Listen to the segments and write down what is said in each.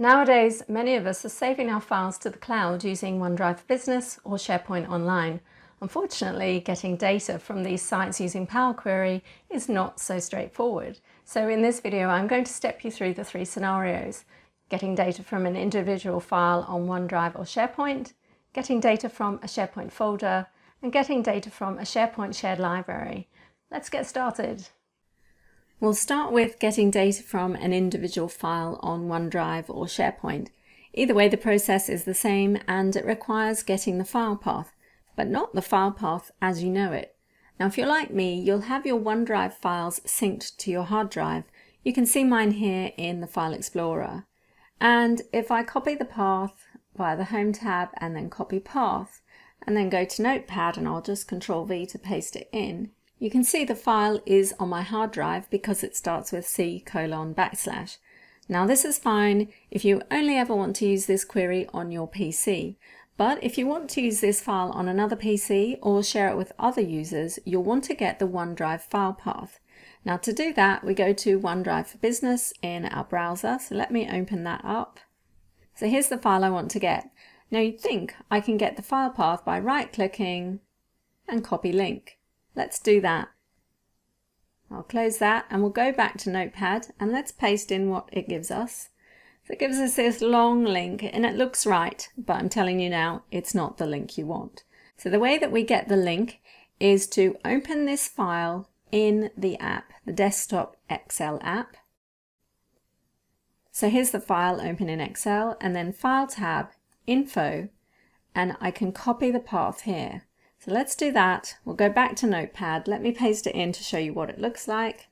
Nowadays, many of us are saving our files to the cloud using OneDrive Business or SharePoint Online. Unfortunately, getting data from these sites using Power Query is not so straightforward. So in this video, I'm going to step you through the three scenarios. Getting data from an individual file on OneDrive or SharePoint, getting data from a SharePoint folder, and getting data from a SharePoint shared library. Let's get started. We'll start with getting data from an individual file on OneDrive or SharePoint. Either way, the process is the same and it requires getting the file path, but not the file path as you know it. Now, if you're like me, you'll have your OneDrive files synced to your hard drive. You can see mine here in the File Explorer. And if I copy the path via the Home tab and then copy path, and then go to Notepad and I'll just Control V to paste it in, you can see the file is on my hard drive because it starts with C colon backslash. Now this is fine if you only ever want to use this query on your PC, but if you want to use this file on another PC or share it with other users, you'll want to get the OneDrive file path. Now to do that, we go to OneDrive for Business in our browser. So let me open that up. So here's the file I want to get. Now you'd think I can get the file path by right clicking and copy link. Let's do that. I'll close that and we'll go back to Notepad and let's paste in what it gives us. So it gives us this long link and it looks right, but I'm telling you now, it's not the link you want. So the way that we get the link is to open this file in the app, the desktop Excel app. So here's the file open in Excel and then File tab, Info, and I can copy the path here. So let's do that. We'll go back to Notepad. Let me paste it in to show you what it looks like.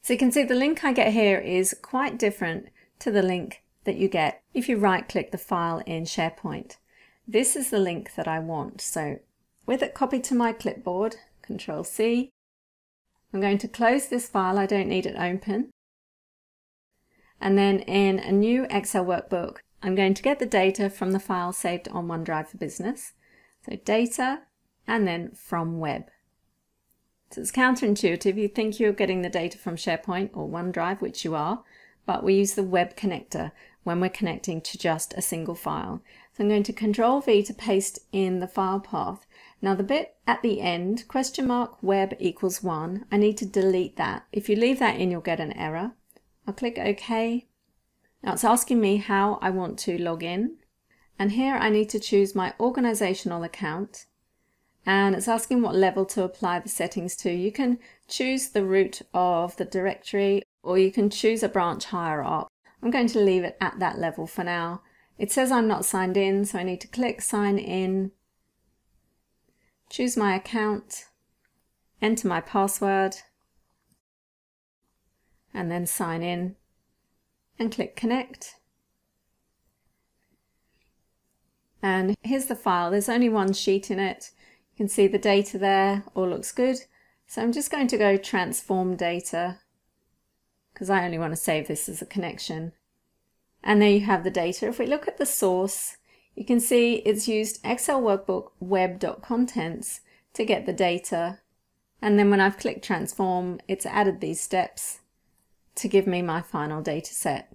So you can see the link I get here is quite different to the link that you get if you right click the file in SharePoint. This is the link that I want. So with it copied to my clipboard, Control C, I'm going to close this file. I don't need it open. And then in a new Excel workbook, I'm going to get the data from the file saved on OneDrive for Business. So data, and then from web. So it's counterintuitive. You think you're getting the data from SharePoint or OneDrive, which you are, but we use the web connector when we're connecting to just a single file. So I'm going to Control V to paste in the file path. Now the bit at the end, question mark web equals one, I need to delete that. If you leave that in, you'll get an error. I'll click OK. Now it's asking me how I want to log in. And here I need to choose my organizational account and it's asking what level to apply the settings to. You can choose the root of the directory or you can choose a branch higher up. I'm going to leave it at that level for now. It says I'm not signed in, so I need to click sign in, choose my account, enter my password, and then sign in and click connect. And here's the file. There's only one sheet in it. You can see the data there, all looks good. So I'm just going to go transform data because I only want to save this as a connection. And there you have the data. If we look at the source, you can see it's used Excel workbook web.contents to get the data. And then when I've clicked transform, it's added these steps to give me my final data set.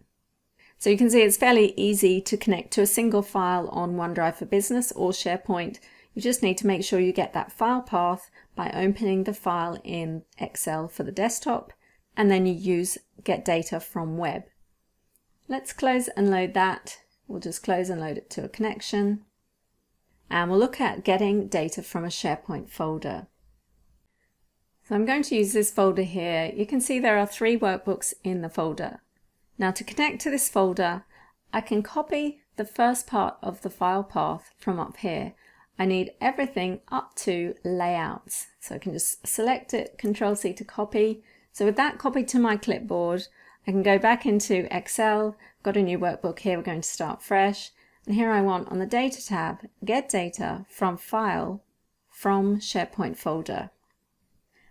So you can see it's fairly easy to connect to a single file on OneDrive for Business or SharePoint you just need to make sure you get that file path by opening the file in Excel for the desktop and then you use get data from web. Let's close and load that. We'll just close and load it to a connection. And we'll look at getting data from a SharePoint folder. So I'm going to use this folder here. You can see there are three workbooks in the folder. Now to connect to this folder, I can copy the first part of the file path from up here I need everything up to layouts. So I can just select it, Control C to copy. So with that copied to my clipboard, I can go back into Excel, got a new workbook here, we're going to start fresh. And here I want on the Data tab, get data from file from SharePoint folder.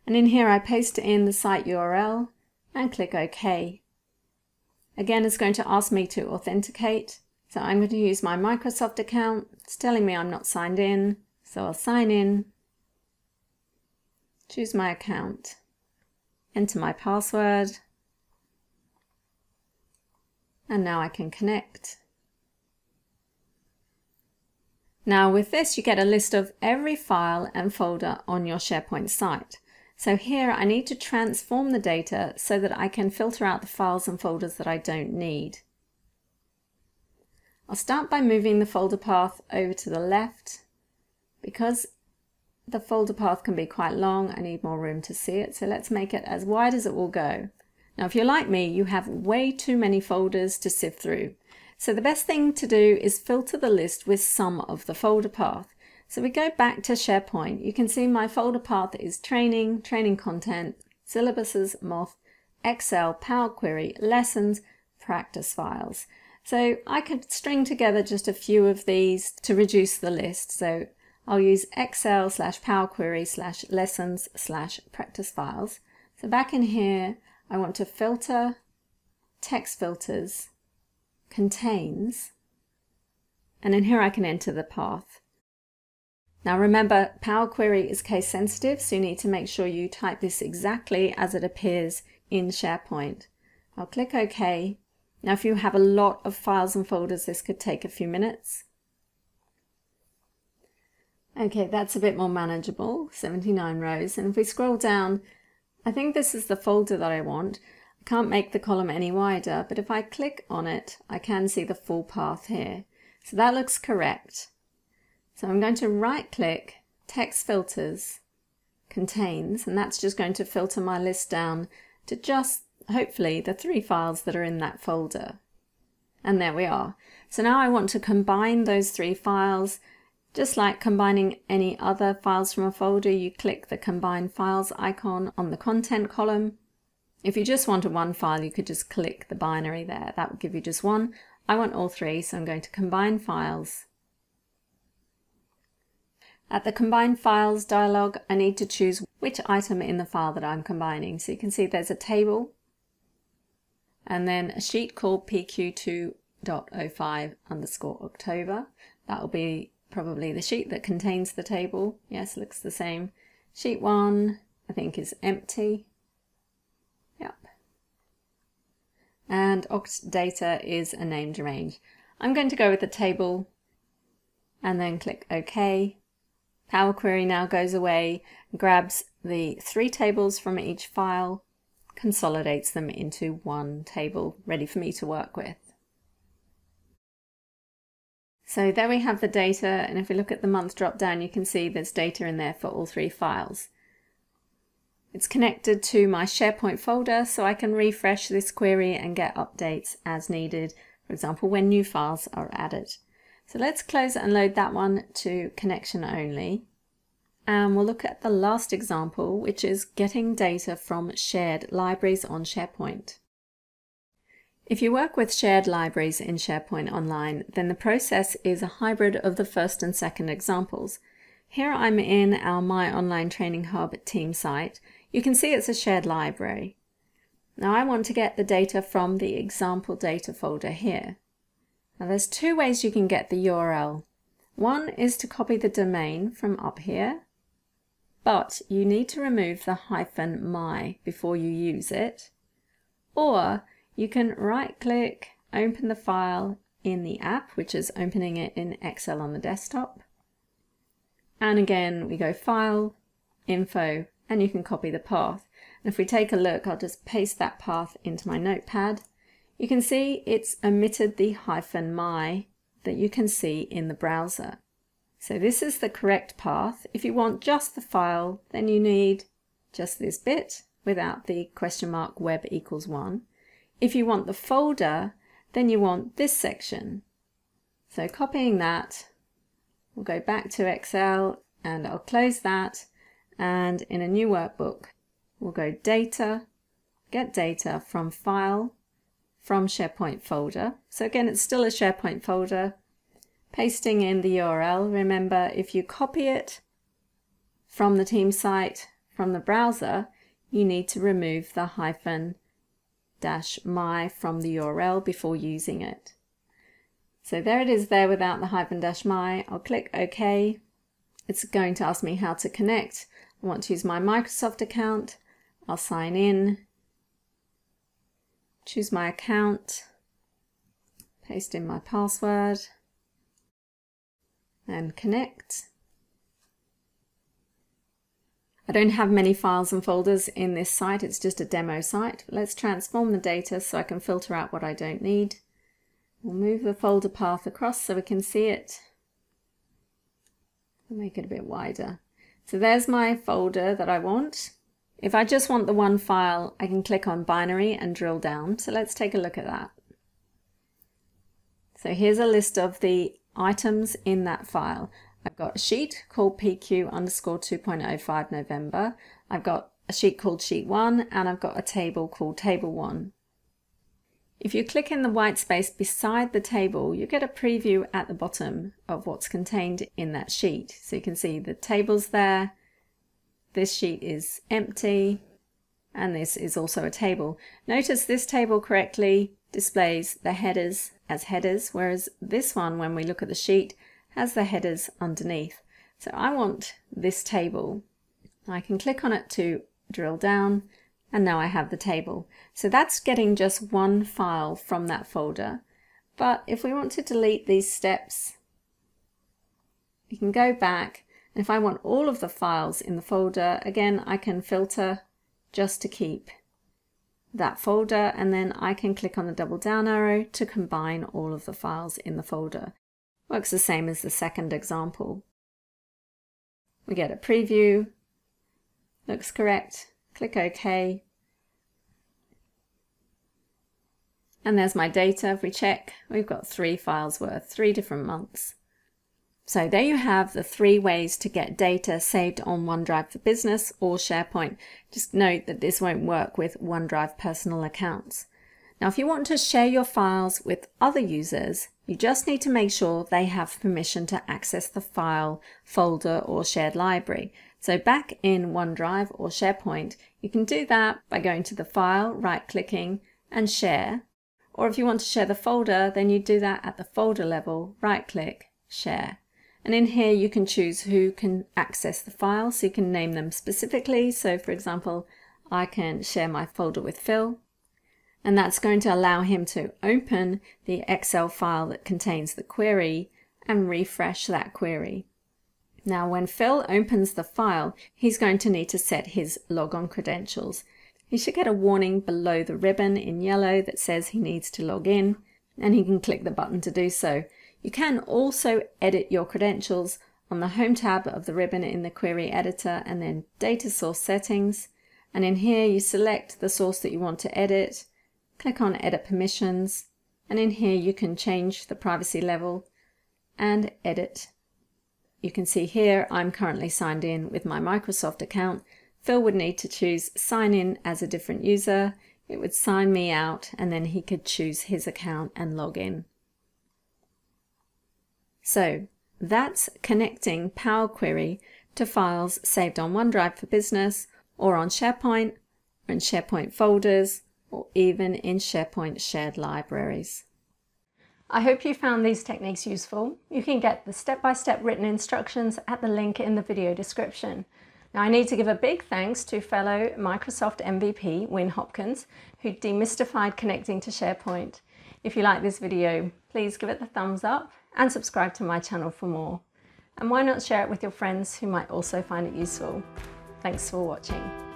And in here I paste in the site URL and click OK. Again, it's going to ask me to authenticate. So I'm going to use my Microsoft account. It's telling me I'm not signed in. So I'll sign in, choose my account, enter my password, and now I can connect. Now with this you get a list of every file and folder on your SharePoint site. So here I need to transform the data so that I can filter out the files and folders that I don't need. I'll start by moving the folder path over to the left. Because the folder path can be quite long, I need more room to see it, so let's make it as wide as it will go. Now if you're like me, you have way too many folders to sift through. So the best thing to do is filter the list with some of the folder path. So we go back to SharePoint. You can see my folder path is training, training content, syllabuses, Moth, Excel, Power Query, lessons, practice files. So I could string together just a few of these to reduce the list. So I'll use Excel slash Power Query slash lessons slash practice files. So back in here, I want to filter text filters contains, and in here I can enter the path. Now remember, Power Query is case sensitive, so you need to make sure you type this exactly as it appears in SharePoint. I'll click OK. Now if you have a lot of files and folders, this could take a few minutes. Okay, that's a bit more manageable, 79 rows. And if we scroll down, I think this is the folder that I want. I can't make the column any wider, but if I click on it, I can see the full path here. So that looks correct. So I'm going to right click, text filters, contains, and that's just going to filter my list down to just, hopefully, the three files that are in that folder. And there we are. So now I want to combine those three files. Just like combining any other files from a folder, you click the Combine Files icon on the Content column, if you just wanted one file, you could just click the binary there. That would give you just one. I want all three, so I'm going to combine files. At the Combine Files dialog, I need to choose which item in the file that I'm combining. So you can see there's a table and then a sheet called PQ2.05 underscore October. That will be probably the sheet that contains the table. Yes, looks the same. Sheet 1, I think, is empty. Yep. And oct data is a named range. I'm going to go with the table and then click OK. Power Query now goes away, grabs the three tables from each file, consolidates them into one table ready for me to work with. So there we have the data and if we look at the month drop down you can see there's data in there for all three files. It's connected to my SharePoint folder so I can refresh this query and get updates as needed, for example, when new files are added. So let's close and load that one to connection only. And we'll look at the last example, which is getting data from shared libraries on SharePoint. If you work with shared libraries in SharePoint Online, then the process is a hybrid of the first and second examples. Here I'm in our My Online Training Hub team site, you can see it's a shared library. Now I want to get the data from the example data folder here. Now there's two ways you can get the URL. One is to copy the domain from up here, but you need to remove the hyphen my before you use it. Or you can right click, open the file in the app, which is opening it in Excel on the desktop. And again, we go File, Info, and you can copy the path. And if we take a look, I'll just paste that path into my notepad. You can see it's omitted the hyphen my that you can see in the browser. So this is the correct path. If you want just the file, then you need just this bit without the question mark web equals one. If you want the folder, then you want this section. So copying that, we'll go back to Excel and I'll close that and in a new workbook, we'll go data, get data from file, from SharePoint folder. So again, it's still a SharePoint folder. Pasting in the URL. Remember, if you copy it from the team site, from the browser, you need to remove the hyphen dash my from the URL before using it. So there it is there without the hyphen dash my. I'll click OK. It's going to ask me how to connect. I want to use my Microsoft account. I'll sign in, choose my account, paste in my password, and connect. I don't have many files and folders in this site, it's just a demo site. Let's transform the data so I can filter out what I don't need. We'll move the folder path across so we can see it. Make it a bit wider. So there's my folder that I want. If I just want the one file, I can click on binary and drill down. So let's take a look at that. So here's a list of the items in that file. I've got a sheet called PQ underscore 2.05 November. I've got a sheet called sheet 1 and I've got a table called table 1. If you click in the white space beside the table, you get a preview at the bottom of what's contained in that sheet. So you can see the tables there, this sheet is empty, and this is also a table. Notice this table correctly displays the headers as headers, whereas this one, when we look at the sheet, has the headers underneath. So I want this table. I can click on it to drill down, and now I have the table. So that's getting just one file from that folder. But if we want to delete these steps, we can go back and if I want all of the files in the folder, again, I can filter just to keep that folder and then I can click on the double down arrow to combine all of the files in the folder. Works the same as the second example. We get a preview, looks correct, click OK. And there's my data. If we check, we've got three files worth, three different months. So there you have the three ways to get data saved on OneDrive for Business or SharePoint. Just note that this won't work with OneDrive personal accounts. Now, if you want to share your files with other users, you just need to make sure they have permission to access the file, folder, or shared library. So back in OneDrive or SharePoint, you can do that by going to the file, right-clicking, and share. Or if you want to share the folder, then you do that at the folder level, right-click, share. And in here you can choose who can access the file, so you can name them specifically. So for example, I can share my folder with Phil, and that's going to allow him to open the Excel file that contains the query and refresh that query. Now when Phil opens the file, he's going to need to set his logon credentials. He should get a warning below the ribbon in yellow that says he needs to log in, and he can click the button to do so. You can also edit your credentials on the Home tab of the ribbon in the Query Editor and then Data Source Settings. And in here you select the source that you want to edit, click on Edit Permissions, and in here you can change the privacy level and edit. You can see here I'm currently signed in with my Microsoft account. Phil would need to choose sign in as a different user. It would sign me out and then he could choose his account and log in. So that's connecting Power Query to files saved on OneDrive for Business or on SharePoint or in SharePoint folders or even in SharePoint shared libraries. I hope you found these techniques useful. You can get the step-by-step -step written instructions at the link in the video description. Now I need to give a big thanks to fellow Microsoft MVP, Wyn Hopkins, who demystified connecting to SharePoint. If you like this video, please give it the thumbs up and subscribe to my channel for more. And why not share it with your friends who might also find it useful. Thanks for watching.